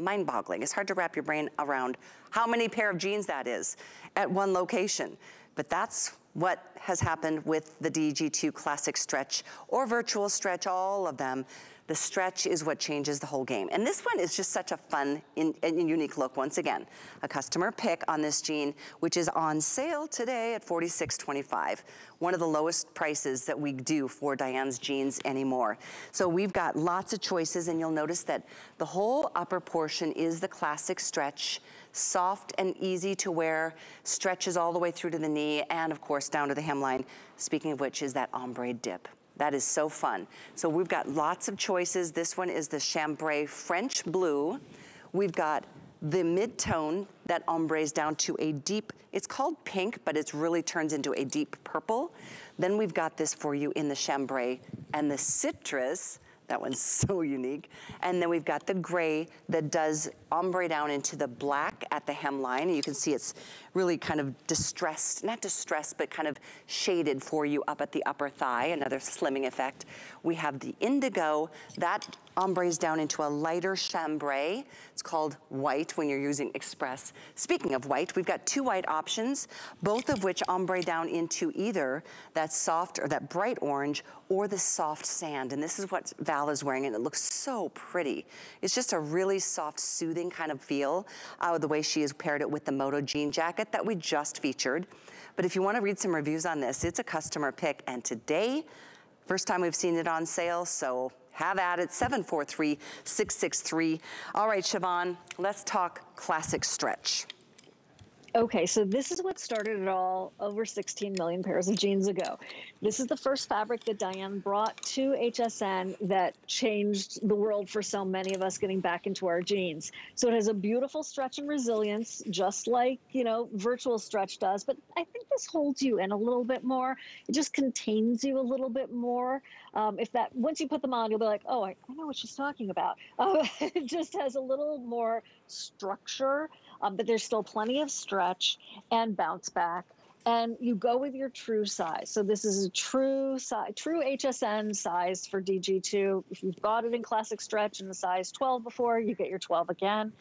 mind-boggling. It's hard to wrap your brain around how many pair of jeans that is at one location. But that's what has happened with the DG2 Classic Stretch or Virtual Stretch, all of them. The stretch is what changes the whole game. And this one is just such a fun and unique look. Once again, a customer pick on this jean, which is on sale today at $46.25. One of the lowest prices that we do for Diane's jeans anymore. So we've got lots of choices and you'll notice that the whole upper portion is the classic stretch soft and easy to wear, stretches all the way through to the knee, and of course down to the hemline. Speaking of which is that ombre dip. That is so fun. So we've got lots of choices. This one is the chambray French blue. We've got the mid-tone that ombres down to a deep, it's called pink, but it really turns into a deep purple. Then we've got this for you in the chambray and the citrus. That one's so unique. And then we've got the gray that does ombre down into the black at the hemline. You can see it's really kind of distressed, not distressed, but kind of shaded for you up at the upper thigh, another slimming effect. We have the indigo, that ombres down into a lighter chambray. It's called white when you're using Express. Speaking of white, we've got two white options, both of which ombre down into either that soft or that bright orange or the soft sand. And this is what Val is wearing and it looks so pretty. It's just a really soft, soothing kind of feel uh, the way she has paired it with the Moto jean jacket that we just featured. But if you wanna read some reviews on this, it's a customer pick. And today, first time we've seen it on sale, so have at it, 743-663. All right, Siobhan, let's talk classic stretch. Okay, so this is what started it all over 16 million pairs of jeans ago. This is the first fabric that Diane brought to HSN that changed the world for so many of us getting back into our jeans. So it has a beautiful stretch and resilience, just like, you know, virtual stretch does, but I think this holds you in a little bit more. It just contains you a little bit more. Um, if that, once you put them on, you'll be like, oh, I, I know what she's talking about. It just has a little more structure um, but there's still plenty of stretch and bounce back. And you go with your true size. So this is a true size, true HSN size for DG2. If you've got it in classic stretch in the size 12 before, you get your 12 again.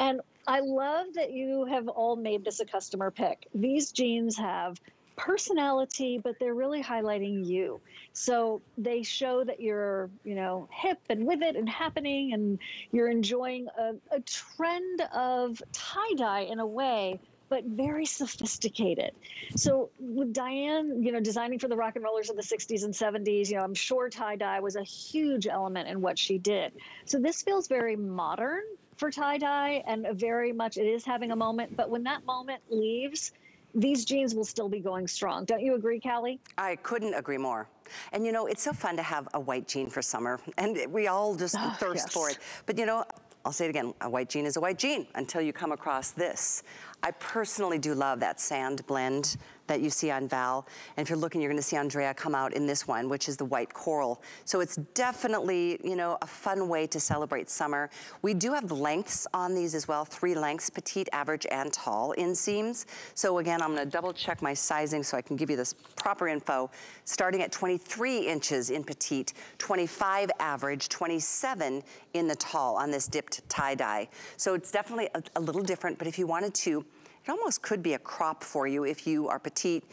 And I love that you have all made this a customer pick. These jeans have personality, but they're really highlighting you. So they show that you're, you know, hip and with it and happening, and you're enjoying a, a trend of tie dye in a way but very sophisticated. So with Diane, you know, designing for the rock and rollers of the 60s and 70s, you know, I'm sure tie-dye was a huge element in what she did. So this feels very modern for tie-dye and very much it is having a moment, but when that moment leaves, these jeans will still be going strong. Don't you agree, Callie? I couldn't agree more. And you know, it's so fun to have a white jean for summer and we all just oh, thirst yes. for it. But you know, I'll say it again, a white jean is a white jean until you come across this. I personally do love that sand blend that you see on Val. And if you're looking, you're gonna see Andrea come out in this one, which is the white coral. So it's definitely, you know, a fun way to celebrate summer. We do have lengths on these as well, three lengths, petite, average, and tall inseams. So again, I'm gonna double check my sizing so I can give you this proper info. Starting at 23 inches in petite, 25 average, 27 in the tall on this dipped tie-dye. So it's definitely a, a little different, but if you wanted to it almost could be a crop for you if you are petite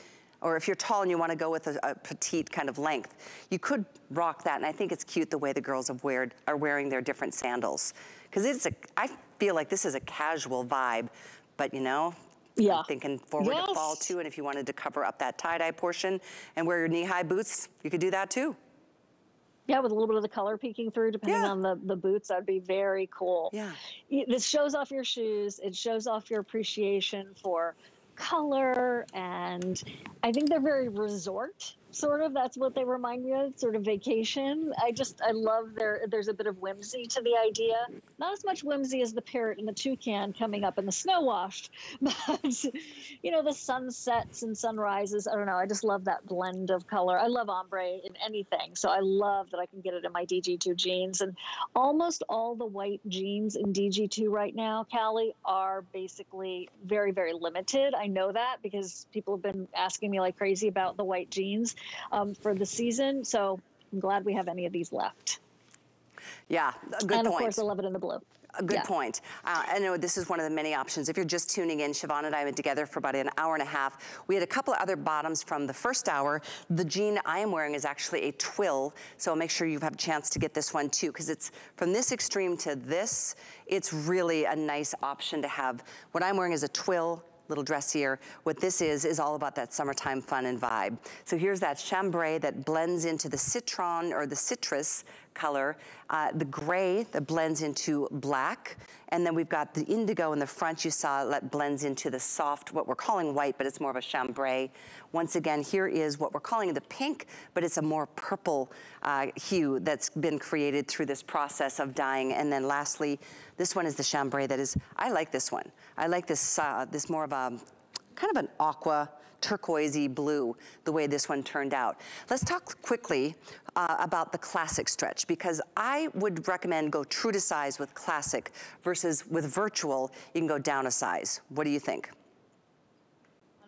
or if you're tall and you wanna go with a, a, petite kind of length, you could rock that. And I think it's cute the way the girls have weared, are wearing their different sandals. Cause it's a, I feel like this is a casual vibe, but you know, yeah. I'm thinking forward yes. to fall too. And if you wanted to cover up that tie-dye portion and wear your knee-high boots, you could do that too. Yeah, with a little bit of the color peeking through, depending yeah. on the, the boots, that'd be very cool. Yeah. This shows off your shoes. It shows off your appreciation for color. And I think they're very resort sort of that's what they remind me of sort of vacation. I just i love there there's a bit of whimsy to the idea. Not as much whimsy as the parrot and the toucan coming up in the snow washed but you know the sunsets and sunrises i don't know i just love that blend of color. I love ombre in anything so i love that i can get it in my dg2 jeans. And almost all the white jeans in dg2 right now callie are basically very very limited. I know that because people have been asking me like crazy about the white jeans um, for the season. So I'm glad we have any of these left. Yeah, good And of course, I love it in the blue. A good Yeah. point. Uh, I know this is one of the many options. If you're just tuning in, Siobhan and I went together for about an hour and a half. We had a couple of other bottoms from the first hour. The jean I am wearing is actually a twill, so I'll make sure you have a chance to get this one too, because it's from this extreme to this, it's really a nice option to have. What I'm wearing is a twill, little dressier. What this is, is all about that summertime fun and vibe. So here's that chambray that blends into the citron or the citrus color, uh, the gray that blends into black, and then we've got the indigo in the front you saw that blends into the soft, what we're calling white, but it's more of a chambray. Once again, here is what we're calling the pink, but it's a more purple uh, hue that's been created through this process of dyeing. And then lastly, this one is the chambray that is, I like this one. I like this, uh, this more of a, kind of an aqua, turquoisey blue, the way this one turned out. Let's talk quickly uh, about the classic stretch because I would recommend go true to size with classic versus with virtual, you can go down a size. What do you think?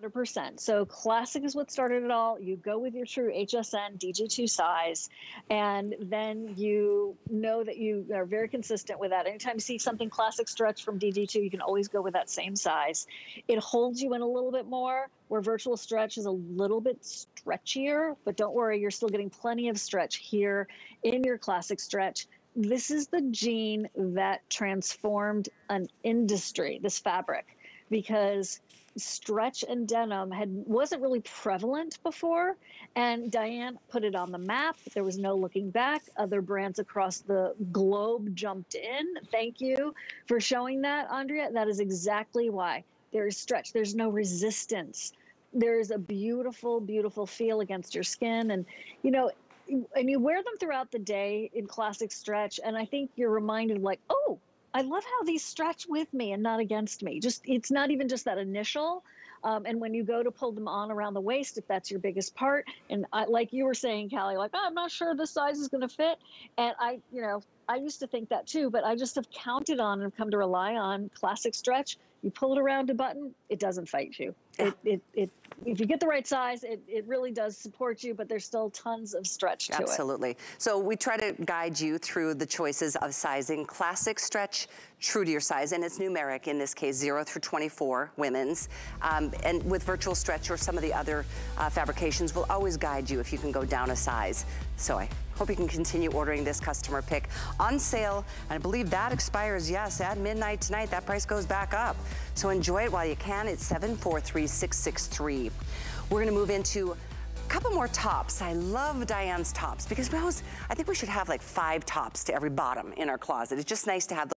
100%. So classic is what started it all. You go with your true HSN DG2 size, and then you know that you are very consistent with that. Anytime you see something classic stretch from DG2, you can always go with that same size. It holds you in a little bit more, where virtual stretch is a little bit stretchier, but don't worry, you're still getting plenty of stretch here in your classic stretch. This is the jean that transformed an industry, this fabric, because stretch and denim had wasn't really prevalent before and Diane put it on the map. There was no looking back. Other brands across the globe jumped in. Thank you for showing that Andrea. That is exactly why. There's stretch. There's no resistance. There's a beautiful beautiful feel against your skin. And you know and you wear them throughout the day in classic stretch. And I think you're reminded like oh I love how these stretch with me and not against me. Just it's not even just that initial. Um, and when you go to pull them on around the waist, if that's your biggest part, and I, like you were saying, Callie, like oh, I'm not sure this size is going to fit, and I, you know, I used to think that too, but I just have counted on and come to rely on classic stretch. You pull it around a button, it doesn't fight you. It, it, it, if you get the right size, it, it really does support you, but there's still tons of stretch to Absolutely. it. Absolutely. So we try to guide you through the choices of sizing. Classic stretch, true to your size, and it's numeric in this case, 0 through 24 women's. Um, and with virtual stretch or some of the other uh, fabrications, we'll always guide you if you can go down a size. So I Hope you can continue ordering this customer pick. On sale, and I believe that expires, yes, at midnight tonight. That price goes back up. So enjoy it while you can. It's 743663. We're gonna move into a couple more tops. I love Diane's tops because we always, I think we should have like five tops to every bottom in our closet. It's just nice to have